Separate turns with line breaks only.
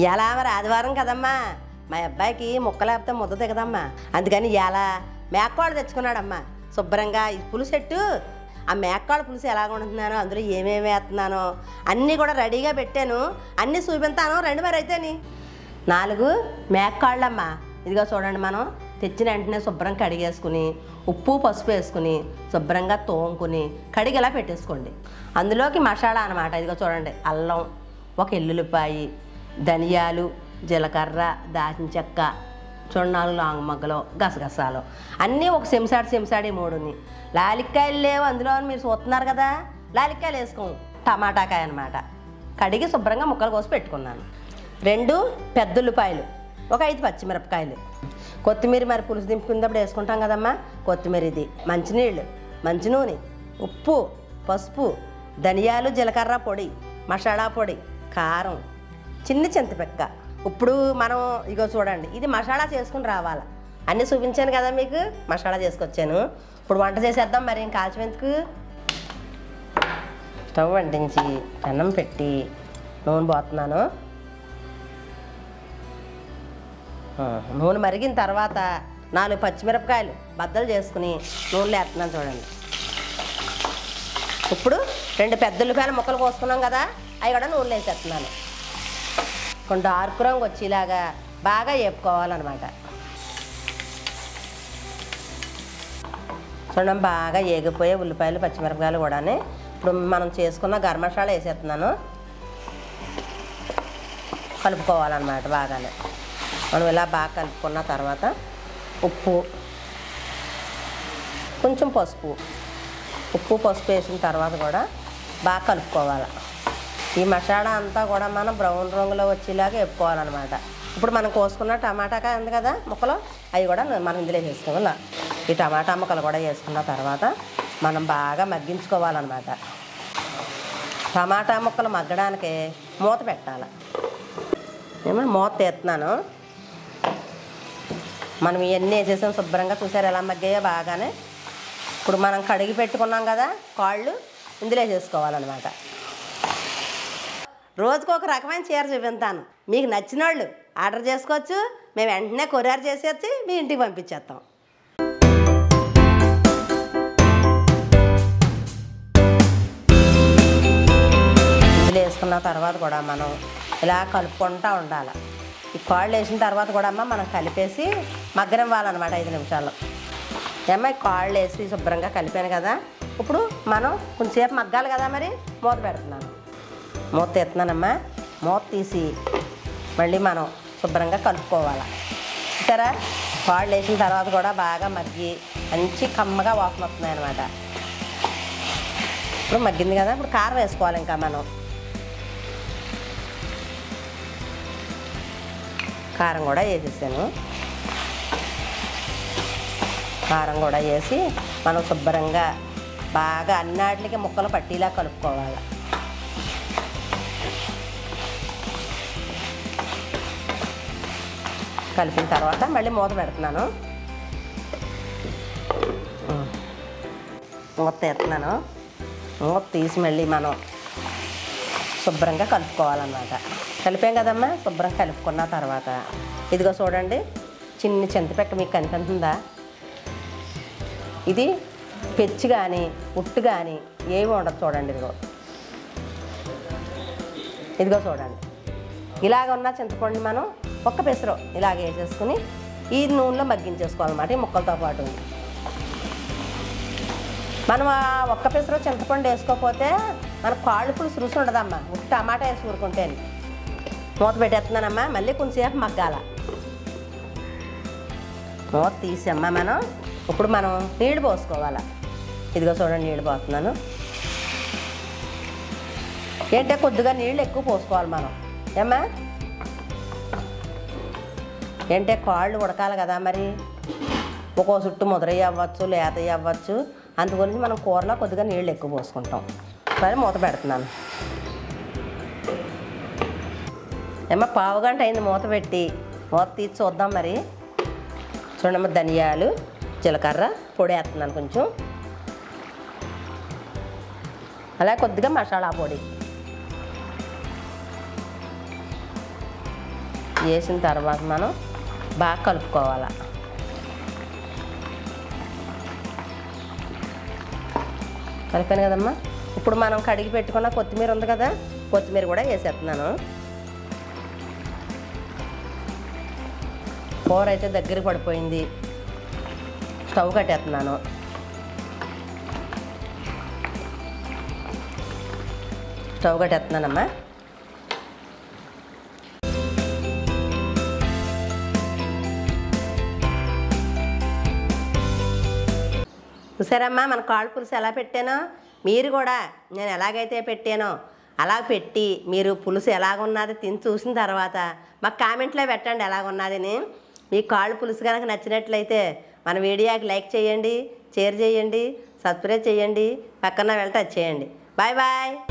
ఎలా మరి ఆదివారం కదమ్మా? మా అబ్బాయికి ముక్క లేకపోతే ముద్ద దిగదమ్మా. అందుకని ఎలా మేకవాడు తెచ్చుకున్నాడమ్మా. శుభ్రంగా ఈ పులుసెట్టు ఆ మేకవాళ్ళ పులుసు ఎలా వండుతున్నానో అందులో ఏమేమి వేస్తున్నానో అన్నీ కూడా రెడీగా పెట్టాను. అన్నీ చూపించాను రెండు మరి అయితేని నాలుగు మేకకాళ్ళమ్మా. ఇదిగో చూడండి మనం. తెచ్చిన వెంటనే శుభ్రం కడిగేసుకుని ఉప్పు పసుపు వేసుకుని శుభ్రంగా తోముకుని కడిగి ఇలా పెట్టేసుకోండి. అందులోకి మసాలా అనమాట ఇదిగో చూడండి. అల్లం ఒక ఎల్లుల్లిపాయి ధనియాలు జీలకర్ర దాచిన చెక్క చున్నాలు లాంగ్ మగ్గలు గసగసాలు. అన్నీ ఒక చెంచాడు మూడు మూడుని లాలిక్కాయలు లేవు అందులో మీరు చూస్తున్నారు కదా. లాలిక్కాయలు వేసుకోము. టమాటాకాయ అనమాట కడిగి శుభ్రంగా ముక్కలు కోసి పెట్టుకున్నాను. రెండు పెద్ద ఉల్లిపాయలు ఒక ఐదు పచ్చిమిరపకాయలు. కొత్తిమీర మరి పులుసు దింపుకున్నప్పుడు వేసుకుంటాం కదమ్మా. కొత్తిమీర ఇది మంచినీళ్ళు మంచి నూనె ఉప్పు పసుపు ధనియాలు జీలకర్ర పొడి మసాలా పొడి కారం చిన్న చింతపిక్క. ఇప్పుడు మనం ఇగో చూడండి ఇది మసాలా చేసుకుని రావాలి. అన్నీ చూపించాను కదా మీకు మసాలా చేసుకొచ్చాను. ఇప్పుడు వంట చేసేద్దాం మరి ఏం కాల్చినందుకు స్టవ్ వండించి అన్నం పెట్టి నూనె పోతున్నాను. నూనె మరిగిన తర్వాత నాలుగు పచ్చిమిరపకాయలు బద్దలు చేసుకుని నూనెలో వేస్తున్నాను చూడండి. ఇప్పుడు రెండు పెద్ద ఉల్లిపాయల ముక్కలు కోసుకున్నాం కదా అవి కూడా నూనెలో వేసేస్తున్నాను. కొంచెం డార్క్ రంగు వచ్చేలాగా బాగా వేపుకోవాలన్నమాట చూడండి బాగా ఏగిపోయే ఉల్లిపాయలు పచ్చిమిరపకాయలు కూడా ఇప్పుడు మనం చేసుకున్న గరం మసాలా వేసేస్తున్నాను. కలుపుకోవాలన్నమాట బాగానే. మనం ఇలా బాగా కలుపుకున్న తర్వాత ఉప్పు కొంచెం పసుపు. ఉప్పు పసుపు వేసిన తర్వాత కూడా బాగా కలుపుకోవాలి. ఈ మసాలా అంతా కూడా మనం బ్రౌన్ రంగులో వచ్చేలాగా వేపుకోవాలన్నమాట. ఇప్పుడు మనం కోసుకున్న టమాటాకాయ ఉంది కదా ముక్కలు అవి కూడా మనం ఇందులో వేసుకోవాలి ఈ టమాటా ముక్కలు కూడా వేసుకున్న తర్వాత మనం బాగా మగ్గించుకోవాలన్నమాట. టమాటా ముక్కలు మగ్గడానికి మూత పెట్టాలి. ఏమో మూత తీస్తున్నాను. మనం ఇవన్నీ వేసేసాం శుభ్రంగా చూసారు ఎలా మగ్గాయో బాగానే. ఇప్పుడు మనం కడిగి పెట్టుకున్నాం కదా కాళ్ళు ఇందులో వేసేసుకోవాలన్నమాట. రోజుకు ఒక రకమైన చీర చూపిస్తాను మీకు నచ్చిన వాళ్ళు ఆర్డర్ చేసుకోవచ్చు మేము వెంటనే కొరియర్ చేసేసి మీ ఇంటికి పంపించేస్తాం. ఇందులో వేసుకున్న తర్వాత కూడా మనం ఇలా కలుపుకుంటూ ఉండాలి. ఈ కాళ్ళు వేసిన తర్వాత కూడా అమ్మ మనం కలిపేసి మగ్గరం ఇవ్వాలన్నమాట ఐదు నిమిషాలు ఏమ్మ ఈ కాళ్ళు వేసి శుభ్రంగా కలిపాను కదా ఇప్పుడు మనం కొంచెంసేపు మగ్గాలి కదా మరి మూత పెడుతున్నాను. మూత తీస్తున్నానమ్మా మూత తీసి మళ్ళీ మనం శుభ్రంగా కలుపుకోవాలి. చూసారా? పాళ్ళు వేసిన తర్వాత కూడా బాగా మగ్గి మంచి కమ్మగా వాసన వస్తున్నాయి అనమాట ఇప్పుడు మగ్గింది కదా ఇప్పుడు కారం వేసుకోవాలి ఇంకా మనం. కారం కూడా వేసేసాను. కారం కూడా వేసి మనం శుభ్రంగా బాగా అన్నాటికి ముక్కలు పట్టిలా కలుపుకోవాలి. కలిపిన తర్వాత మళ్ళీ మూత పెడుతున్నాను. మూత తీస్తున్నాను. మూత తీసి మళ్ళీ మనం శుభ్రంగా కలుపుకోవాలన్నమాట. కలిపాం కదమ్మా? శుభ్రంగా కలుపుకున్న తర్వాత. ఇదిగో చూడండి చిన్న చింతపెక్క మీకు కనిపిస్తుందా? ఇది పెచ్చి కానీ ఉట్టు కానీ ఏమి ఉండదు చూడండి ఇదిగో. ఇదిగో చూడండి. ఇలాగ ఉన్న చింతపండు మనం ఒక్క పెసరు ఇలాగ వేసేసుకుని ఈ నూనెలో మగ్గించేసుకోవాలన్నమాట ఈ ముక్కలతో పాటు. మనం ఆ ఒక్క పెసరు చింతపండు వేసుకోకపోతే మన కాళ్ళు పులుసు రుచి ఉండదమ్మా ఉప్పు టమాటా వేసి ఊరుకుంటే మూత పెట్టేస్తున్నానమ్మా మళ్ళీ కొంచెంసేపు మగ్గాల. మూత తీసమ్మా మనం. ఇప్పుడు మనం నీళ్ళు పోసుకోవాలా. ఇదిగో చూడండి నీళ్ళు పోతున్నాను ఏంటంటే కొద్దిగా నీళ్ళు ఎక్కువ పోసుకోవాలి మనం. ఏమ్మా? ఏంటంటే కాళ్ళు ఉడకాలి కదా మరి. ఒక్కో చుట్టు ముద్రయ్య అవ్వచ్చు లేతయ్య అవ్వచ్చు అందుగురించి మనం కూరలో కొద్దిగా నీళ్ళు ఎక్కువ పోసుకుంటాం. సరే మూత పెడుతున్నాను. ఏమో పావు గంట అయింది మూత పెట్టి. మూత తీసి చూద్దాం మరి. చూడమ్మ ధనియాలు జీలకర్ర పొడి వేస్తున్నాను కొంచెం. అలా కొద్దిగా మసాలా పొడి. వేసిన తర్వాత మనం బాగా కలుపుకోవాలి. కలిపాను కదమ్మా. ఇప్పుడు మనం కడిగి పెట్టుకున్న కొత్తిమీర ఉంది కదా కొత్తిమీర కూడా వేసేస్తున్నాను. కూర అయితే దగ్గర పడిపోయింది. స్టవ్ కట్టేస్తున్నాను. స్టవ్ కట్టేస్తున్నానమ్మా. చూసారమ్మా మన కాళ్ళు పులుసు ఎలా పెట్టానో? మీరు కూడా నేను ఎలాగైతే పెట్టానో అలా పెట్టి మీరు పులుసు ఎలాగున్నది తిని చూసిన తర్వాత మాకు కామెంట్లో పెట్టండి ఎలాగున్నదని. మీ కాళ్ళు పులుసు కనుక నచ్చినట్లయితే మన వీడియోకి లైక్ చేయండి షేర్ చేయండి సబ్స్క్రైబ్ చేయండి పక్కన వెళ్ళి టచ్ చేయండి. Bye bye.